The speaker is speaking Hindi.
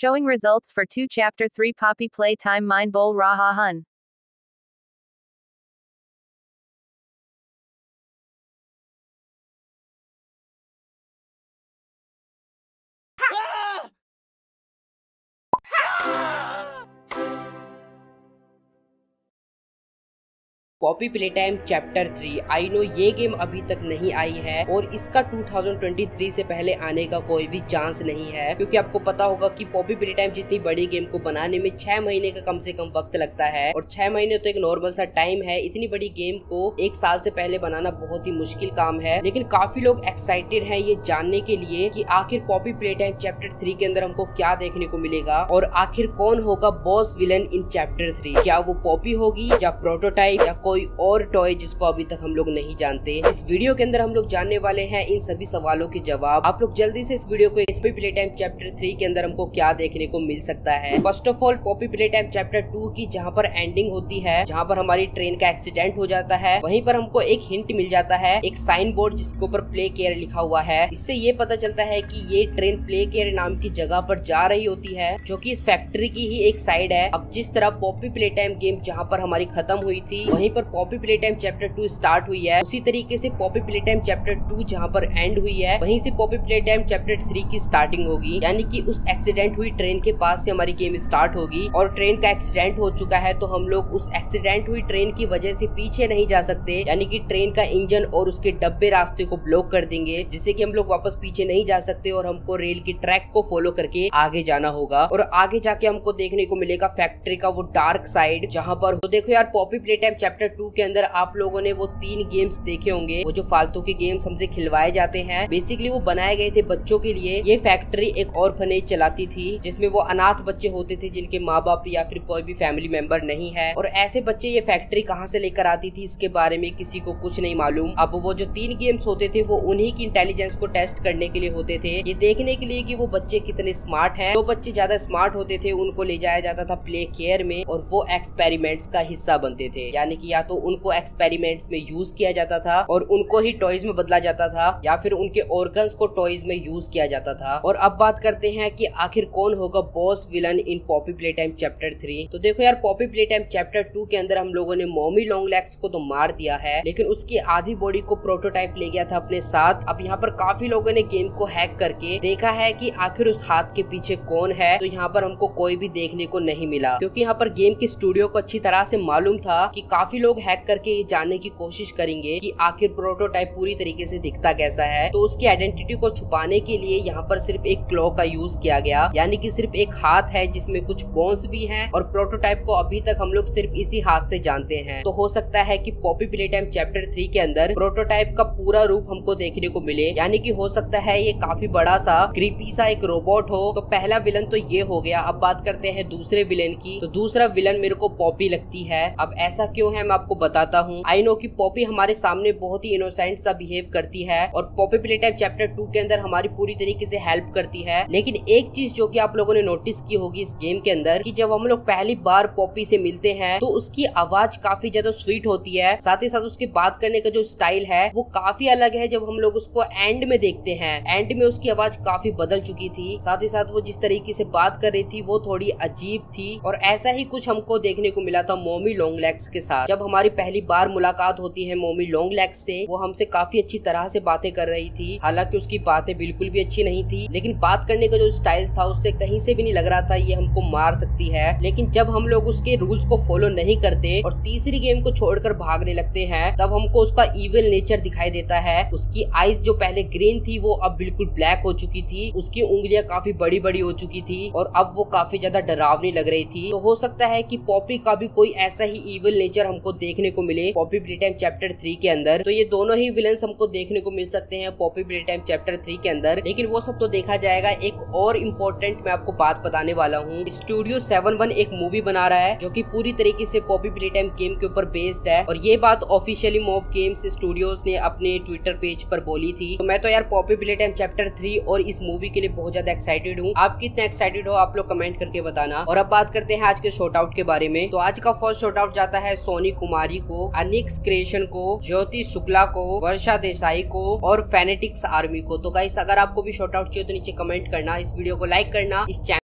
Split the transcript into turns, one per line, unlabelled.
Showing results for 2 Chapter 3 Poppy Playtime Mind Bowl Raha Hun.
Poppy Playtime chapter three I know ये गेम अभी तक नहीं आई है और इसका 2023 से पहले आने का कोई भी चांस नहीं है। क्योंकि आपको पता होगा कि पॉपी प्ले टाइम जितनी बड़ी गेम को बनाने में छह महीने का कम से कम वक्त लगता है और छह महीने तो एक नॉर्मल सा टाइम है। इतनी बड़ी गेम को एक साल से पहले बनाना बहुत ही मुश्किल काम है। लेकिन काफ़ी लोग एक्साइटेड है ये जानने के लिए की आखिर Poppy Playtime chapter three के अंदर हमको क्या देखने को मिलेगा और आखिर कौन होगा boss villain in chapter three क्या वो पॉपी होगी या प्रोटोटाइप या कोई और टॉय जिसको अभी तक हम लोग नहीं जानते। इस वीडियो के अंदर हम लोग जानने वाले हैं इन सभी सवालों के जवाब। आप लोग जल्दी से इस वीडियो को एसपी प्ले टाइम चैप्टर थ्री के अंदर हमको क्या देखने को मिल सकता है? First of all Poppy Playtime chapter two की जहाँ पर एंडिंग होती है, जहाँ पर हमारी ट्रेन का एक्सीडेंट हो जाता है, वहीं पर हमको एक हिंट मिल जाता है, एक साइन बोर्ड जिसके ऊपर प्ले केयर लिखा हुआ है। इससे ये पता चलता है की ये ट्रेन प्ले केयर नाम की जगह पर जा रही होती है, जो की इस फैक्ट्री की ही एक साइड है। अब जिस तरह पॉपी प्ले टाइम गेम जहाँ पर हमारी खत्म हुई थी, वहीं पर Poppy Playtime chapter two start हुई है। उसी तरीके से Poppy Playtime chapter two जहाँ पर एंड हुई है, वहीं से Poppy Playtime chapter three की स्टार्टिंग होगी। यानी कि उस एक्सीडेंट हुई ट्रेन के पास से हमारी गेम स्टार्ट होगी और ट्रेन का एक्सीडेंट हो चुका है तो हम लोग उस एक्सीडेंट हुई ट्रेन की वजह से पीछे नहीं जा सकते। यानी कि ट्रेन का इंजन और उसके डब्बे रास्ते को ब्लॉक कर देंगे, जिससे कि हम लोग वापस पीछे नहीं जा सकते और हमको रेल की ट्रैक को फॉलो करके आगे जाना होगा। और आगे जाके हमको देखने को मिलेगा फैक्ट्री का वो डार्क साइड जहाँ पर तो देखो यार Poppy Playtime chapter two के अंदर आप लोगों ने वो तीन गेम्स देखे होंगे। वो जो फालतू के गेम्स हमसे खिलवाए जाते हैं। बेसिकली वो बनाए गए थे बच्चों के लिए। ये फैक्ट्री एक और फनेज चलाती थी, जिसमें वो अनाथ बच्चे होते थे, जिनके माँ बाप या फिर कोई भी फैमिली मेंबर नहीं है। और ऐसे बच्चे ये फैक्ट्री कहाँ से लेकर आती थी, इसके बारे में किसी को कुछ नहीं मालूम। अब वो जो तीन गेम्स होते थे, वो उन्हीं की इंटेलिजेंस को टेस्ट करने के लिए होते थे। ये देखने के लिए कि वो बच्चे कितने स्मार्ट हैं। जो बच्चे ज़्यादा स्मार्ट होते थे, उनको ले जाया जाता था प्ले केयर में और वो एक्सपेरिमेंट्स का हिस्सा बनते थे। यानी कि या तो उनको एक्सपेरिमेंट्स में यूज़ किया जाता था और उनको ही टॉयज में बदला जाता था या फिर उनके ऑर्गन्स को टॉयज में यूज़ किया जाता था। और अब बात करते हैं कि आखिर कौन होगा boss villain in Poppy Playtime chapter three तो देखो यार Poppy Playtime chapter two के अंदर हम लोगों ने मोमी लॉन्ग लेग्स को तो मार दिया है, लेकिन उसकी आधी बॉडी को प्रोटोटाइप ले गया था अपने साथ। अब यहाँ पर काफ़ी लोगों ने गेम को हैक करके देखा है कि आखिर उस हाथ के पीछे कौन है तो यहाँ पर हमको कोई भी देखने को नहीं मिला। क्योंकि यहाँ पर गेम के स्टूडियो को अच्छी तरह से मालूम था कि काफ़ी हैक करके ये जानने की कोशिश करेंगे कि आखिर प्रोटोटाइप पूरी तरीके से दिखता कैसा है। तो उसकी आइडेंटिटी को छुपाने के लिए यहाँ पर सिर्फ़ एक क्लॉ का यूज़ किया गया। यानी कि सिर्फ़ एक हाथ है जिसमें कुछ बोन्स भी हैं और प्रोटोटाइप को अभी तक हम लोग सिर्फ़ इसी हाथ से जानते हैं। तो हो सकता है कि Poppy Playtime chapter three के अंदर प्रोटोटाइप का पूरा रूप हमको देखने को मिले। यानी कि हो सकता है ये काफ़ी बड़ा सा क्रीपी सा एक रोबोट हो। तो पहला विलन तो ये हो गया। अब बात करते हैं दूसरे विलन की। तो दूसरा विलन मेरे को पॉपी लगती है। अब ऐसा क्यों है? मैं आपको बताता हूँ। आई नो की पॉपी हमारे सामने बहुत ही इनोसेंट सा बिहेव करती है और Poppy Playtime chapter two के अंदर हमारी पूरी तरीके से हेल्प करती है। लेकिन एक चीज़ जो की आप लोगों ने नोटिस की होगी इस गेम के अंदर कि जब हम लोग पहली बार पॉपी से मिलते हैं तो उसकी आवाज़ काफ़ी ज़्यादा स्वीट होती है। साथ ही साथ उसके बात करने का जो स्टाइल है, वो काफ़ी अलग है जब हम लोग उसको एंड में देखते हैं। एंड में उसकी आवाज़ काफ़ी बदल चुकी थी। साथ ही साथ वो जिस तरीके से बात कर रही थी, वो थोड़ी अजीब थी। और ऐसा ही कुछ हमको देखने को मिला था मोमी लॉन्ग लेग्स के साथ। जब हमारी पहली बार मुलाकात होती है मोमी लॉन्ग लेग से, वो हमसे काफ़ी अच्छी तरह से बातें कर रही थी। हालाँकि उसकी बातें बिल्कुल भी अच्छी नहीं थी, लेकिन बात करने का जो स्टाइल था, उससे कहीं से भी नहीं लग रहा था ये हमको मार सकती है। लेकिन जब हम लोग उसके रूल्स को फॉलो नहीं करते और तीसरी गेम को छोड़कर भागने लगते हैं, तब हमको उसका इविल नेचर दिखाई देता है। उसकी आईज जो पहले ग्रीन थी, वो अब बिल्कुल ब्लैक हो चुकी थी। उसकी उंगलियाँ काफ़ी बड़ी बड़ी हो चुकी थी और अब वो काफ़ी ज़्यादा डरावनी लग रही थी। तो हो सकता है कि पॉपी का भी कोई ऐसा ही इविल नेचर हमको देखने को मिले पॉपी टाइम चैप्टर थ्री के अंदर। तो ये दोनों ही विलन हमको देखने को मिल सकते हैं पॉपी टाइम चैप्टर थ्री के अंदर। लेकिन वो सब तो देखा जाएगा। एक और इम्पोर्टेंट मैं आपको बात बताने वाला हूँ। स्टूडियो सेवन वन एक मूवी बना रहा है, जो की पूरी तरीके से पॉपी टाइम गेम के ऊपर बेस्ड है। और ये बात ऑफिशियली मॉब गेम्स स्टूडियोज ने अपने ट्विटर पेज पर बोली थी। तो मैं तो यार पॉपी टाइम चैप्टर थ्री और इस मूवी के लिए बहुत ज़्यादा एक्साइटेड हूँ। आप कितने एक्साइटेड हो, आप लोग कमेंट करके बताना। और अब बात करते हैं आज के शॉर्ट आउट के बारे में। तो आज का फ़र्स्ट शॉर्ट आउट जाता है सोनी कुमारी को, अनिक्स क्रिएशन को, ज्योति शुक्ला को, वर्षा देसाई को और फेनेटिक्स आर्मी को। तो गाइस अगर आपको भी शॉर्ट आउट चाहिए तो नीचे कमेंट करना, इस वीडियो को लाइक करना, इस चैनल